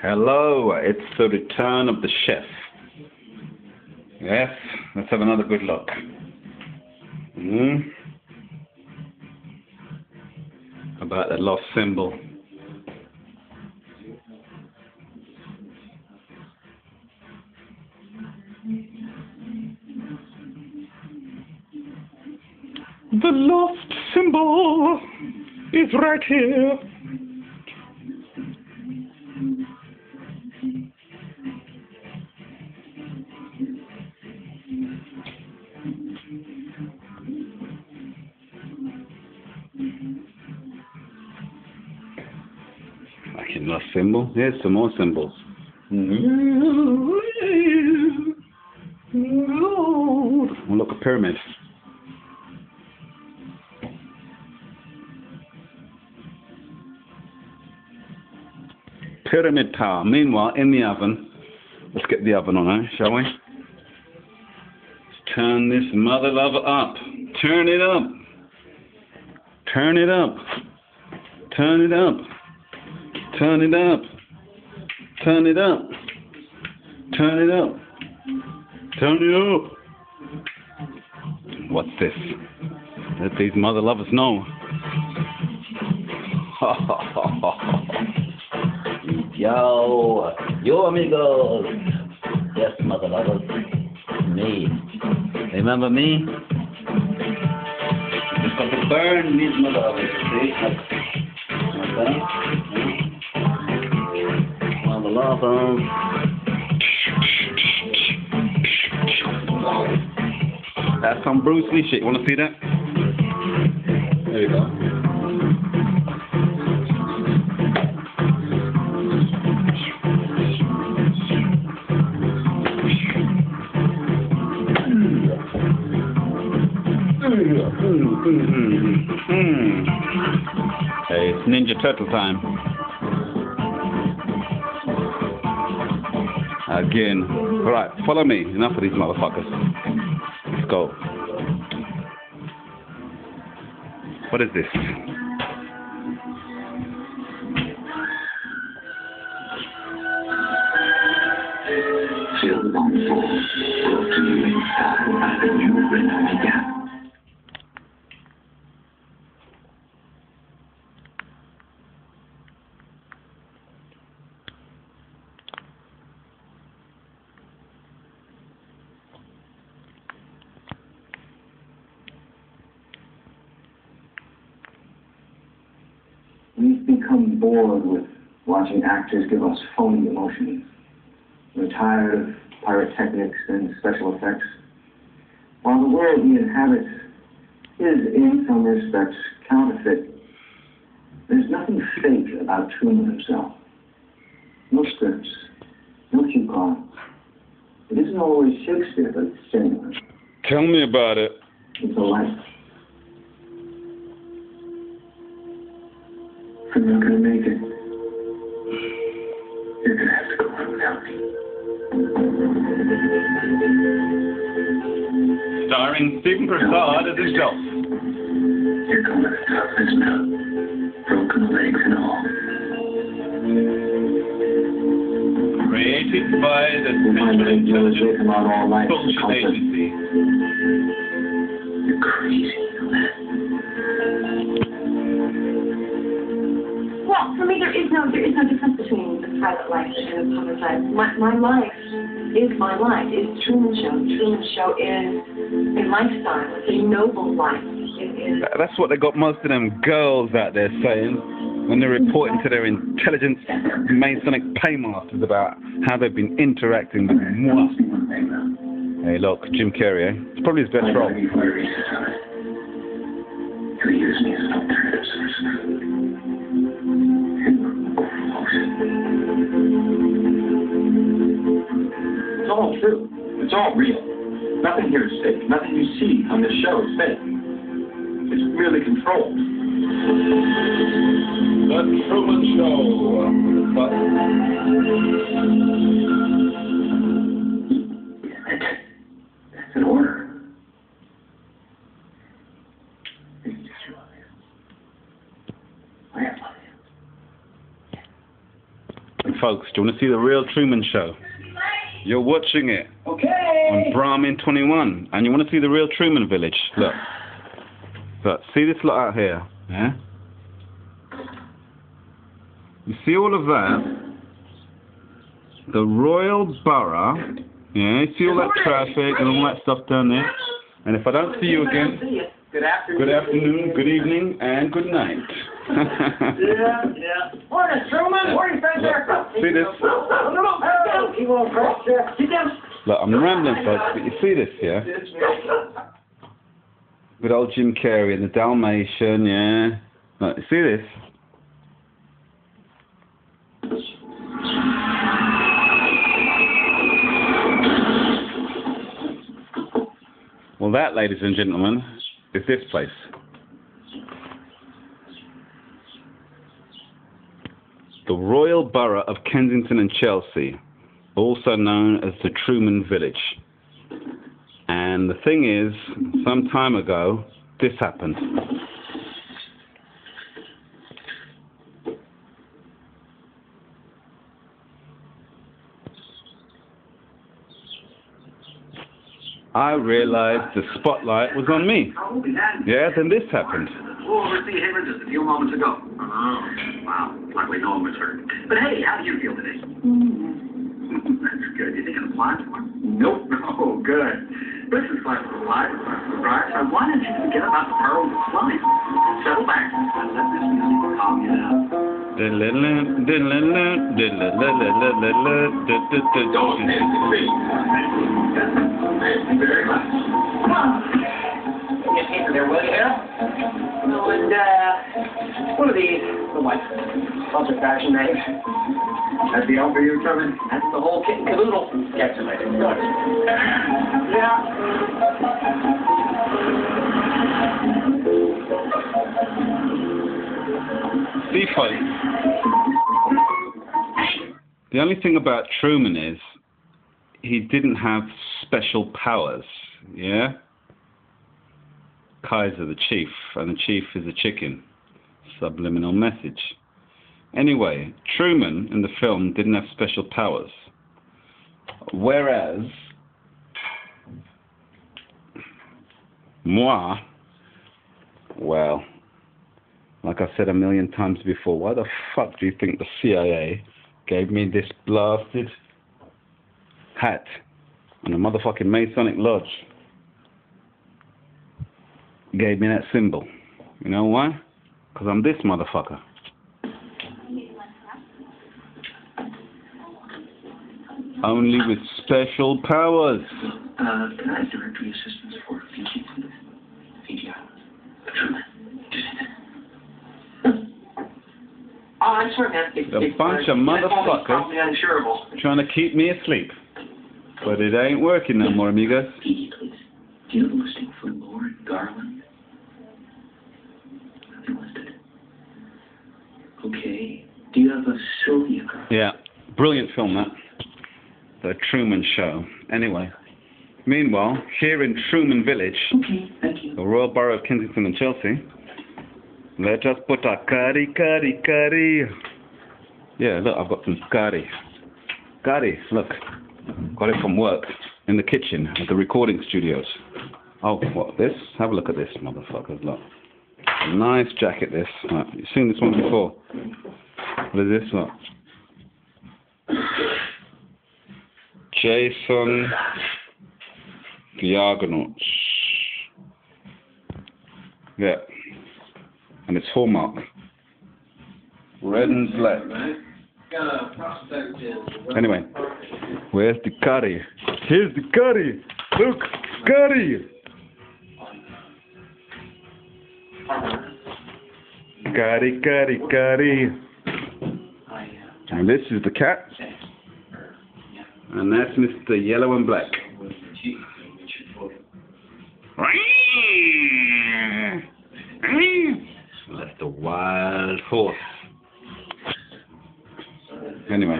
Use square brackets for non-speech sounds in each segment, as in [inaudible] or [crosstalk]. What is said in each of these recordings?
Hello, it's the return of the chef. Yes, let's have another good look. Hmm? About that lost symbol. The lost symbol is right here. Fucking symbol. Here's some more symbols. Oh, look, a pyramid. Pyramid Tower. Meanwhile, in the oven, let's get the oven on, eh, shall we? Let's turn this mother lover up. Turn it up. Turn it up. Turn it up. Turn it up. Turn it up. Turn it up. Turn it up. What's this? Let these mother lovers know. [laughs] Yo, yo amigos. Yes, mother lovers. Me. Remember me? Just got to burn these mother lovers, see? Okay? Mother lovers. Um, That's some Bruce Lee shit. You want to see that? There you go. Hmm. Hey, it's Ninja Turtle time. Again. Alright, follow me. Enough of these motherfuckers. Let's go. What is this? Brought to you inside by the become bored with watching actors give us phony emotions. We're tired of pyrotechnics and special effects. While the world we inhabit is, in some respects, counterfeit, there's nothing fake about Truman himself. No scripts, no cue cards. It isn't always Shakespeare, but it's genuine. Tell me about it. It's a life. I'm not gonna make it. You're gonna have to go on without me. Starring Stephen Prasad as himself. You're going to the top of this mountain. Broken legs and all. Created by the Central that you always Intelligence come out all night for Bullshit. Agency. You're crazy, no there is no difference between the private life and the public life. My my life is my life. It's Truman Show. Truman Show is a lifestyle. It's a noble life. It is. That's what they got most of them girls out there saying when they're reporting to their intelligence Masonic paymasters about how they've been interacting with moi. Hey, look, Jim Carrey, eh? It's probably his best role. He'll use me as an alternative source. It's all true. It's all real. Nothing here is fake. Nothing you see on this show is fake. It's merely controlled. The Truman Show. Folks. Do you want to see the real Truman Show? You're watching it on Brahmin 21, and you want to see the real Truman Village. Look. Look, see this lot out here? Yeah? You see all of that? The Royal Borough. Yeah, you see all that traffic and all that stuff down there? And if I don't see you again, Good afternoon. good afternoon, good evening, and good night. Yeah, yeah. Morning, Truman. Morning, aircraft. See this? Keep on cross there. Sit down. Look, I'm rambling, folks, but you see this, yeah? Good old Jim Carrey and the Dalmatian, yeah? Look, you see this? Well, that, ladies and gentlemen, is this place. The Royal Borough of Kensington and Chelsea, also known as the Truman Village. And the thing is, some time ago, this happened. I realized the spotlight was on me. Yeah, then this happened. Flew over Seahaven just a few moments ago. Oh. Wow. Luckily no one was hurt. But hey, how do you feel today? Mm-hmm. [laughs] That's good. You think it'll fly tomorrow? Nope. [laughs] Oh, good. Listen, Flight for Flight, Surprise, I wanted you to forget about the perils of flying. Settle back and let this music calm you down. Don't miss the beat. Thank you very much. And, uh, what are these? The what? Bunch of fashion names. That'd be all for you, Truman? That's the whole kit and caboodle. Get to it. Yeah. See, folks, the only thing about Truman is he didn't have special powers, yeah? Kaiser the chief, and the chief is a chicken. Subliminal message. Anyway, Truman in the film didn't have special powers. Whereas, moi, well, like I said a million times before, why the fuck do you think the CIA gave me this blasted hat and a motherfucking Masonic Lodge? Gave me that symbol. You know why? Because I'm this motherfucker. Only with special powers. Uh, can I have directory assistance for Fiji, please? Fiji Islands. Truman, do that. Oh, I'm sorry, man. It's, A it's, bunch uh, of my phone is motherfuckers. Trying to keep me asleep. But it ain't working no more, amigos. Fiji, please. Do you have a listing for Lauren Garland? Nothing listed. Okay. Do you have a Sylvia? Yeah, brilliant film that. The Truman Show. Anyway, meanwhile, here in Truman Village, Okay, the Royal Borough of Kensington and Chelsea, let us put our curry, curry, curry. Yeah, look, I've got some curry. Curry, look. Got it from work in the kitchen at the recording studios. Oh, what, this? Have a look at this, motherfuckers, look. Nice jacket, this. Right, you've seen this one before. What is this? one. Jason Diagonauts. Yeah. And it's Hallmark. Red and black. Anyway, where's the curry? Here's the curry! Look! Curry! Curry, curry, curry. And this is the cat. And that's Mr. Yellow and Black. That's the wild horse. Anyway,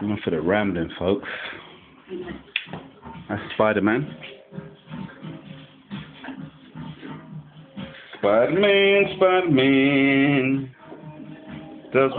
enough of the rambling, folks. That's Spider-Man. Spider-Man, Spider-Man. Does